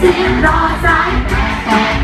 sing, lost, I